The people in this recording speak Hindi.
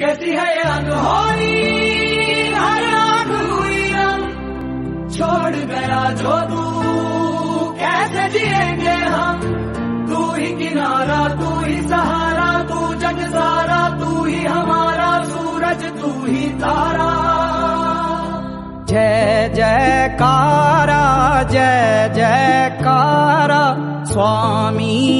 कैसी है अनहोनी छोड़ गया जो तू, कैसे जिएँगे हम? तू ही किनारा, तू ही सहारा, तू जग सारा, तू ही हमारा, सूरज, तू ही तारा। जय, जयकारा जय, जयकारा, स्वामी